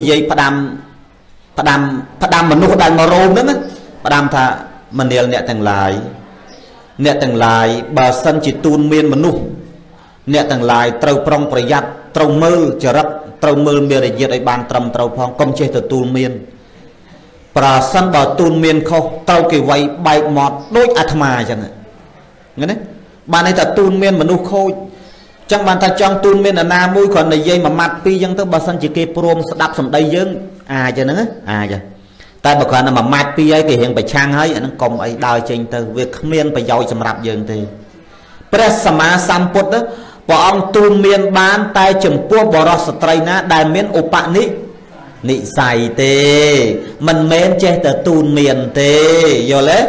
និយាយផ្ដាំផ្ដាំផ្ដាំមនុស្សដែលមករោមហ្នឹងផ្ដាំថាមនាលអ្នកទាំងឡាយអ្នកទាំងឡាយបើសិនជាទូនមានមនុស្សអ្នកទាំងឡាយត្រូវប្រុងប្រយ័ត្នត្រូវមើលចរិតត្រូវមើលមេរយាទឲ្យបានត្រឹមត្រូវផងកុំចេះទទួលមានប្រសិនបើទូនមានខុសត្រូវគេវាយបែកមាត់ដូចអាត្មាអញ្ចឹងហ្នឹងណាបានន័យថាទូនមានមនុស្សខូច ចឹងបានថាចង់ទូនមានអាណាមួយគ្រាន់និយាយមួយម៉ាត់ពីរចឹងទៅបើសិនជាគេព្រមស្ដាប់សម្ដីយើងអាចហ្នឹងអាចតែបើគ្រាន់តែមួយម៉ាត់ពីរហើយគេរៀងប្រឆាំងហើយអាហ្នឹងកុំអីដើរចេញទៅវាគ្មានប្រយោជន៍សម្រាប់យើងទេព្រះសម្មាសម្ពុទ្ធព្រះអង្គទូនមានបានតែចំពោះបរិសុស្ត្រីណាដែលមានឧបនិនិស័យទេមិនមែនចេះតែទូនមានទេយល់ទេ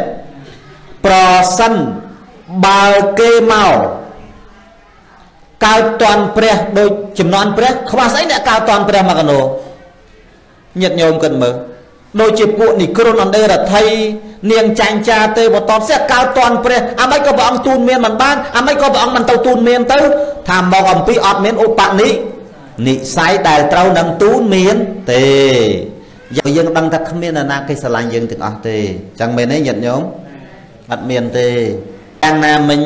ប្រសិនបើគេមក កើតតន់ព្រះដូចចំនួនព្រះខ្វះស្អីអ្នកកើតតន់ព្រះមកកណោញាតញោមគិតមើលដូចជាពួកនិក្រុនអន្តរថៃនាងចាញ់ចាទេបតតសេះកើតតន់ព្រះអាម៉េចក៏ព្រះអង្គទូនមានមិនបានអាម៉េចក៏ព្រះអង្គមិនទៅទូនមានទៅថាមកអំពីអត់មានឧបនិនិស័យដែលត្រូវនឹងទូនមានទេយើងយើងដឹងថាគ្មាននរណាគេស្រឡាញ់យើងទាំងអស់ទេចឹងមែនទេញាតិញោមអត់មានទេយ៉ាងណាមិញ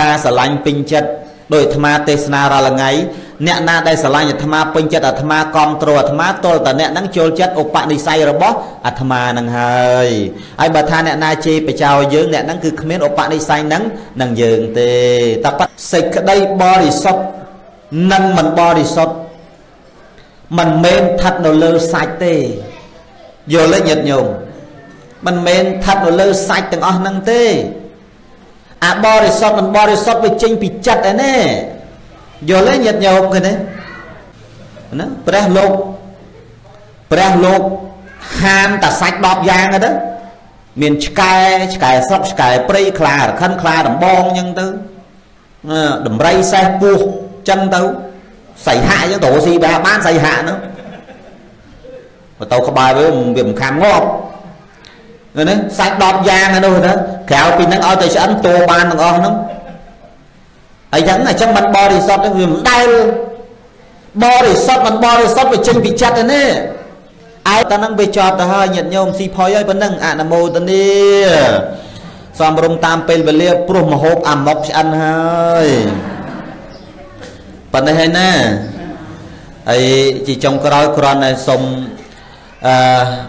ការស្រឡាញ់ពេញចិត្ត ដោយអាត្មាទេសនារាល់ថ្ងៃអ្នកណាដែលស្រឡាញ់អាត្មាពេញចិត្តអាត្មាគ្រប់គ្រងអាត្មាទល់តែអ្នកហ្នឹងចូលចិត្តឧបនិស្ស័យរបស់អាត្មាហ្នឹងហើយហើយបើថាអ្នកណាជេរបចោយើងអ្នកហ្នឹងគឺគ្មានឧបនិស្ស័យហ្នឹងនឹងយើងទេតែប៉សេចក្តីបរិសុទ្ធនិងមិនបរិសុទ្ធមិនមែនស្ថិតនៅលើសាច់ទេយល់ទេញាតិញោមមិនមែនស្ថិតនៅលើសាច់ទាំងអស់ហ្នឹងទេ អាបរិសុទ្ធមិនបរិសុទ្ធវាចេញពីចិត្តឯណែយល់ទេញាតិញោមឃើញទេណាព្រះលោកព្រះលោកហាមតាសាច់10យ៉ាងទៅមានឆ្កែឆ្កែស្រុកឆ្កែព្រៃខ្លារខិនខ្លាដំបងអញ្ចឹងទៅដំរីសេះពោះអញ្ចឹងទៅសៃហាក់អញ្ចឹងទៅស៊ីបានបានសៃហាក់ហ្នឹងបើទៅក្បែរវាវាមិនខាំងាប់ ណាសាច់10យ៉ាងនោះណាក្រៅពីហ្នឹងឲ្យតែឆ្អិនតួបានទាំងអស់ហ្នឹងអីចឹងអញ្ចឹងមិនបរិសុទ្ធវាមិនដែលបរិសុទ្ធមិនបរិសុទ្ធវាចេញពីចិត្តទេនេះឯតហ្នឹងវាចប់ទៅហើយញាតិញោមស៊ីផុយហើយប៉ុណ្ណឹងអនុមោទនីសំរុំតាមពេលវេលាព្រោះមហូបអាម៉ុកឆ្អិនហើយប៉ុណ្ណេះហើយណាហើយជាចុងក្រោយគ្រាន់តែសុំ អឺ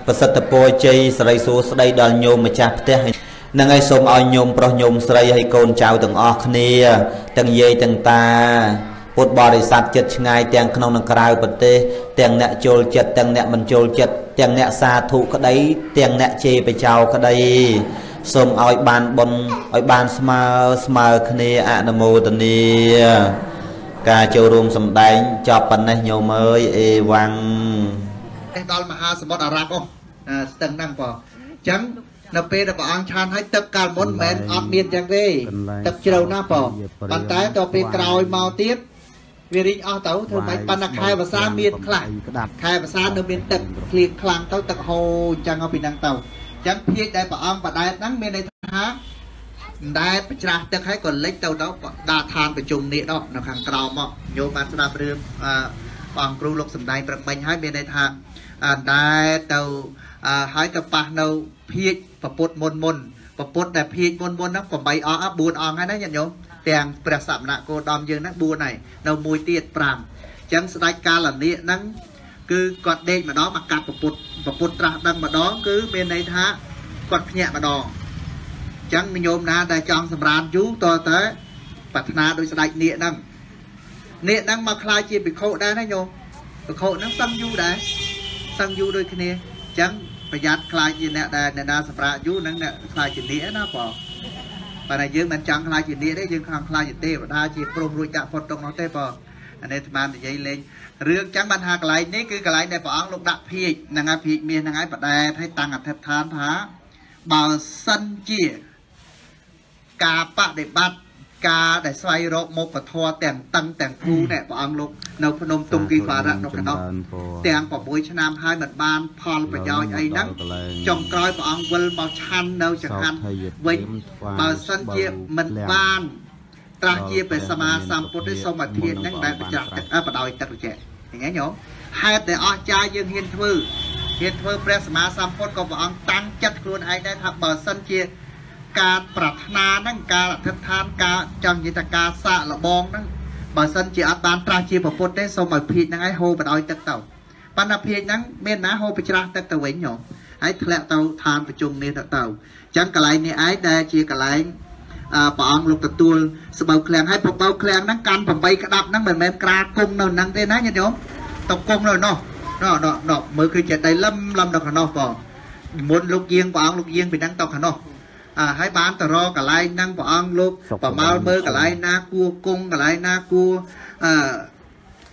ប្រសិទ្ធពរជ័យសិរីសួស្តីដល់ញោមម្ចាស់ផ្ទះនឹងឲ្យសូមឲ្យញោមប្រុសញោមស្រីហើយកូនចៅទាំងអស់គ្នាទាំងយាយទាំងតាពុទ្ធបរិស័ទចិត្តឆ្ងាយទាំងក្នុងនិងក្រៅប្រទេសទាំងអ្នកចូលចិត្តទាំងអ្នកមិនចូលចិត្តទាំងអ្នកសាធុក្តីទាំងអ្នកជេរបចោក្តីសូមឲ្យបានបុណ្យឲ្យបានស្មើស្មើគ្នាអនុមោទនាការចូលរួមសម្ដែងចប់ប៉ុណ្ណេះញោមអើយអេវ៉ាំង ដល់មហាសមុទ្រអារ៉ាប់អូស្ទឹងហ្នឹងបងអញ្ចឹងនៅពេលដែលព្រះអង្គឆានឲ្យទឹកកាលមុនមិនមែនអត់មានចឹងទេទឹកជ្រៅណាស់បងប៉ុន្តែដល់ពេលក្រោយមកទៀតវារីងអស់ទៅធ្វើម៉េចប៉ុន្តែខែភាសាមានខ្លះខែភាសានៅមានទឹកឃ្លៀងខ្លាំងទៅទឹកហូរអញ្ចឹងពីហ្នឹងទៅអញ្ចឹងភាកដែលព្រះអង្គបដែតហ្នឹងមានន័យថាដែតប្រច្រាស់ទឹកហើយក៏លិចទៅទៅដាក់ឋានប្រជុំនេះដល់នៅខាងក្រោមមកញោមបានស្ដាប់រឿងព្រះអង្គគ្រូលោកសំដែងព្រឹកមិញហើយមានន័យថា ដែតទៅហើយក៏ប៉ះនៅភាកពពុទ្ធមុនមុនពពុទ្ធដែលភាកមុនមុនហ្នឹង8អង្គ4អង្គហើយណាញាតិញោមទាំងព្រះសមណគោដមយើងហ្នឹង4ហើយនៅមួយទៀត5អញ្ចឹងស្ដេចកាលនីហ្នឹងគឺគាត់ដេកម្ដងមកកាប់ពពុទ្ធពពុទ្ធត្រាស់ដឹងម្ដងគឺមានន័យថាគាត់ភ្ញាក់ម្ដងអញ្ចឹងញោមណាដែលចង់សម្រានយូរតើតើប្រាថ្នាដោយស្ដេចនាគហ្នឹងនាគហ្នឹងមកខ្លាចជាភិក្ខុដែរណាញោមភិក្ខុហ្នឹងសឹងយូរដែរ សឹងយូរដូចគ្នាអញ្ចឹងប្រយ័ត្នខ្លាចជាអ្នកដែលអ្នកណាសម្រាប់យូរនឹងអ្នកខ្លាចជានាគណាបងប៉ុន្តែយើងមិនចង់ខ្លាចជានាគទេយើងខំខ្លាចជាទេវតាជាព្រមរួចដាក់ផុតទុកនោះទេបងអានេះស្មាននិយាយលេងរឿងចឹងបានថាកន្លែងនេះគឺកន្លែងដែលព្រះអង្គលោកដាក់ភៀកហ្នឹងហើយភៀកមាសហ្នឹងហើយបដែតឲ្យតាំងអធិដ្ឋានថាបើសិនជាការបដិបត្តិ ការដែលស្វែងរកមុខពធទាំងតឹងទាំងគូនេះព្រះអង្គលោកនៅភ្នំទុំគីបារៈនោះកណ្ដោះទាំង6ឆ្នាំហើយមិនបាន ផលប្រយោជន៍អីហ្នឹងចុងក្រោយព្រះអង្គវិលមកឆាន់នៅចង្ហាន់វិញបើសិនជាមិនបានត្រាស់ជាព្រះសម្មាសម្ពុទ្ធទេសូមអធិធហ្នឹងដែលបញ្ច្រាស់ទឹកបដោយទឹកត្រជាក់ឃើញទេញោមហេតុដែលអស្ចារ្យយើងហ៊ានធ្វើហ៊ានធ្វើព្រះសម្មាសម្ពុទ្ធក៏ព្រះអង្គតាំងចិត្តខ្លួនឯងដែរថាបើសិនជា ការប្រាថ្នាហ្នឹងការអធិដ្ឋានការចង់និយាយថាការសាកល្បងហ្នឹងបើសិនជាអត់បានត្រាស់ជាពុទ្ធទេសូមឲ្យភៀកហ្នឹងឲ្យហូរបដោយទឹកទៅប៉ុន្តែភៀកហ្នឹងមានណាហូបប្រច្រាស់ទឹកទៅវិញញោមហើយធ្លាក់ទៅឋានប្រជុំនេះទៅទៅអញ្ចឹងកន្លែងនេះឯងដែលជាកន្លែងព្រះអង្គលោកទទួលស្បូវឃ្លាំងហើយប្របៅឃ្លាំងហ្នឹងកាន់8ក្តាប់ហ្នឹងមិនមែនក្រាលគុំនៅហ្នឹងទេណាញាតិញោមទៅគុំនៅនោះនោះនោះមើលគឺចេះតែលឹមលឹមនៅខាងនោះបងមុនលោកយាងព្រះអង្គលោកយាងពីហ្នឹងទៅខាងនោះអើ ហើយបានទៅរកកន្លែងហ្នឹងព្រះអង្គលោកប្រមាលមើលកន្លែងណាគួគង់កន្លែងណាគួអឺ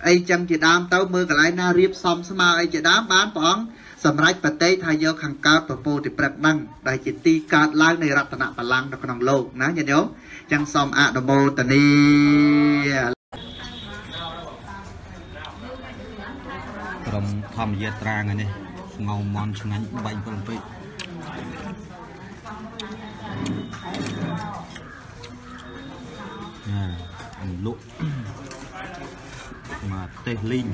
អីចឹងជាដើមទៅមើលកន្លែងណារៀបសំស្មើអីជាដើមបានព្រះអង្គសម្រាប់បតីថាយកខាងកើតពពោតិព្រឹកហ្នឹងដែលជាទីកើតឡើងនៃរតនបលាំងនៅក្នុងលោកណាញាតិញោមចឹងសូមអនុមោទនីក្រុមធម្មយាត្រាថ្ងៃនេះស្ងោមន់ឆ្ងាញ់បាញ់ពលពេកណា លក់មកទេសលីង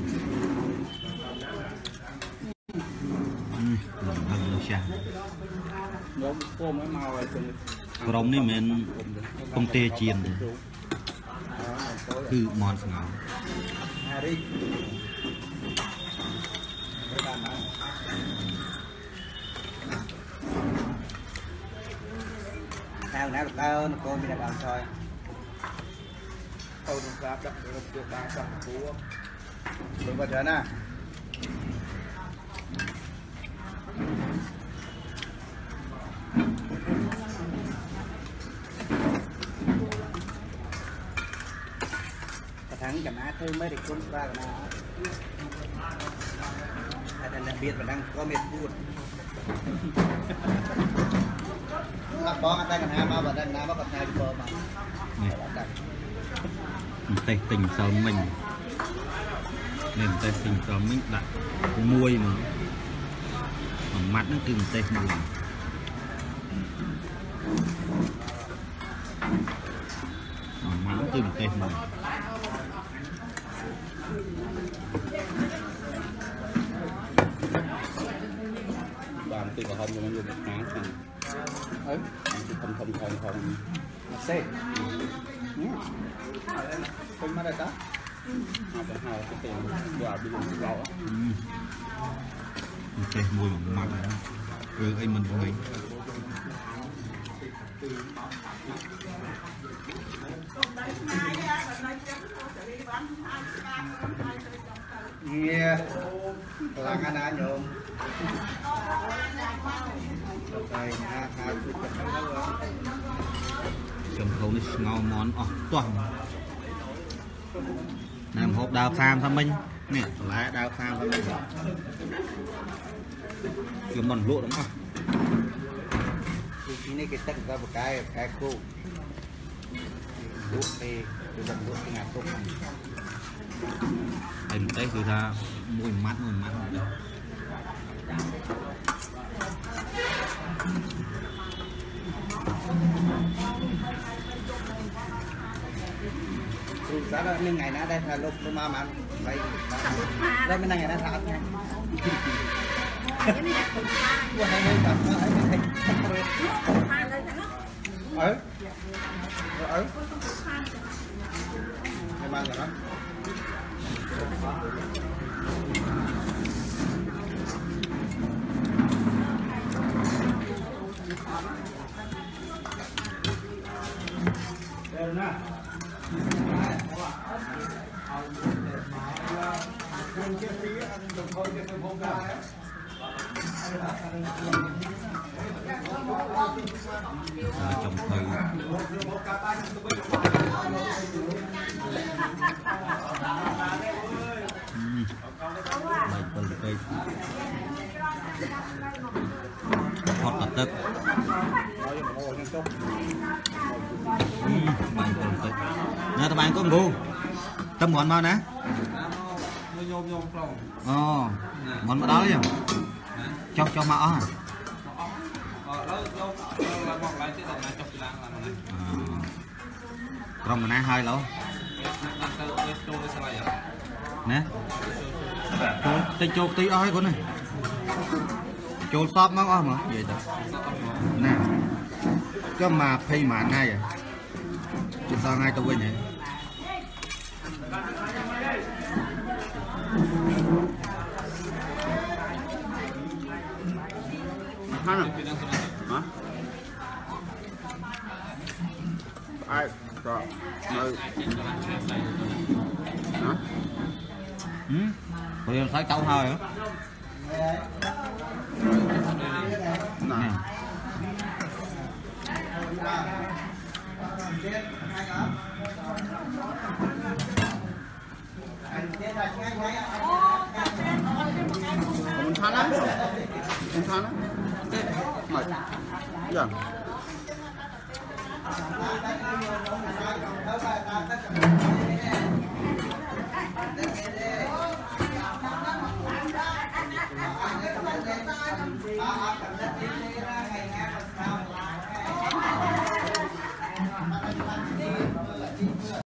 ចាស់ខ្ញុំពុំឲ្យមកឲ្យក្រុមនេះមិនមែនពងទេជៀនទេគឺមន់ស្ងោហារីខាងណាលោកដើនកូនមានតែដើមឆយ អូនស្រាប់ដាក់រត់យកបានសោះគួរលោកបាត់ណាចំណាធ្វើមិនរិគុណប្រាកណាតែតែបៀតបណ្ដឹងក៏មានពួតអត់បងអត់តែកណាមកបណ្ដឹងណាមកគាត់ថាធ្វើមកនេះតែទិញសោមិញនេះតែទិញសោមិញដាក់មួយមកមួយម៉ាត់ហ្នឹងគឺម្ទេសមួយមួយម៉ាត់គឺម្ទេ សមួយទីក្រហមខ្ញុំយកមកខាងខាងហើយទីធំធំធំធំសេនេះគុំមកដែរតាអត់ទៅហៅទៅទៅយកអា ពីលោកឡោចេះមួយមួយម៉ាត់រឿងអីមិនវិញងារខ្លាំងណាស់ញោមតែណាខាយទឹក ចំហនេះស្ងោមន់អស់ទាស់ណែមហូបដើរផ្សារថាមិញនេះបន្លែដើរផ្សារថាមិញខ្ញុំមិនលក់ទាំងអស់ទីនេះគេទឹកទៅបកែបកែគោលក់ទេគឺដាក់លក់ថ្ងៃទុកហើយម្ទេសគឺថាមួយម៉ាត់មួយម៉ាត់ទៅគ្រូសា ស្ត្រនឹងថ្ងៃណាដែរថាលោកទៅមកបានបីដែរមិនថ្ងៃណាថាអត់ថ្ងៃវាហើយហើយតាមហើយហើយអើអើហើយបានដល់ចំភៅបាយពលពេកផុតទឹកបាយពលពេ កណាត្បាញកូនគ្រូតំងន់មកណាញោមញោមប្រុងអូមន់មកដល់ទេចុះចុះមកអស់ក្រុមណាហើយឡូវដាក់ទៅចូលទៅស្លៃអត់ណាចូលតិចចូលខ្ទីអស់ហើយកូននេះចូលសពមកអស់មកនិយាយទៅណាក៏មក20ម៉ានថ្ងៃជិះសងថ្ងៃទៅវិញហើយ ហានហ៎អាចក៏នៅណាហឹមព្រមសាច់ទៅហើយហ៎ណាមិន ថាណាមិន